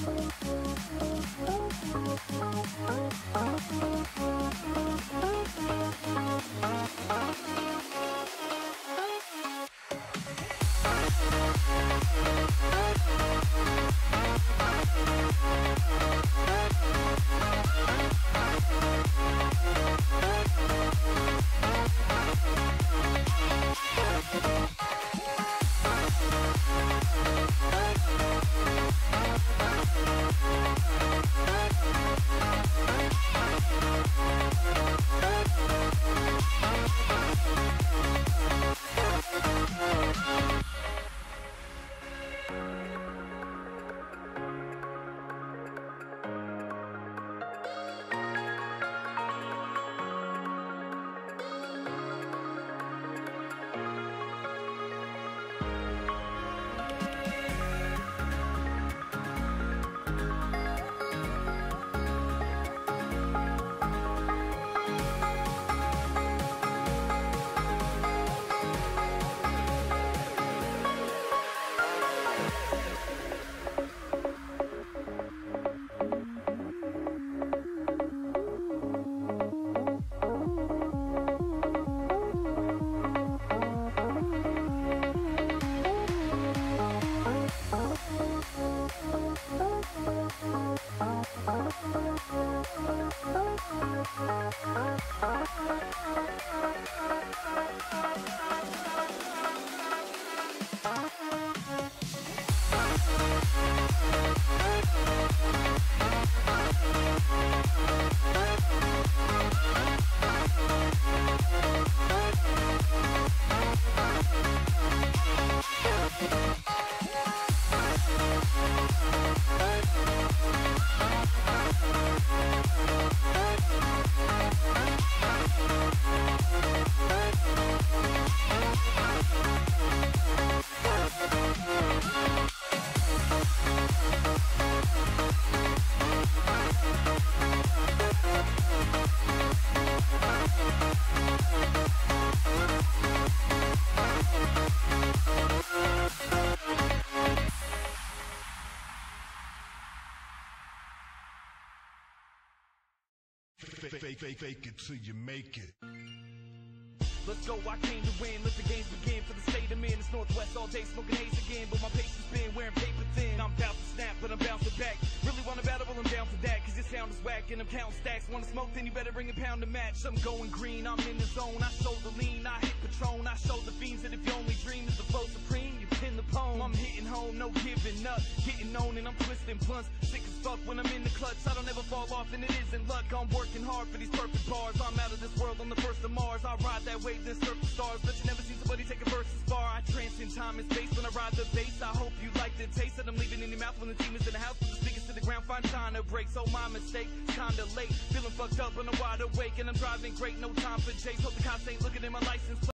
Thank you. Fake, fake, fake, fake it till you make it. Let's go, I came to win. Let the games begin for the state I'm. It's Northwest all day, smoking haze again. But my patience been wearing paper thin. I'm about to snap, but I'm bouncing back. Really want to battle, well, I'm down for that. Cause your sound is whack and I'm counting stacks. Wanna smoke, then you better bring a pound to match. I'm going green, I'm in the zone. I show the lean, I hit Patron. I show the fiends that if your only dream is the flow supreme, you pin the poem. I'm hitting home, no giving up. Getting on and I'm twisting blunts. Sick as fuck when I'm in the clutch. I don't ever fall off and it isn't luck. I'm working hard for these perfect bars. I'm out of this world, I'm the first of Mars. I ride that wave, then surf the stars. But you never seen somebody take a verse as far. I transcend time and space when I ride the bass. I hope you like the taste that I'm leaving in your mouth when the team is in the house. With the speakers to the ground, find time to break. So my mistake, kinda late. Feeling fucked up and I'm wide awake. And I'm driving great, no time for chase. Hope the cops ain't looking at my license plate.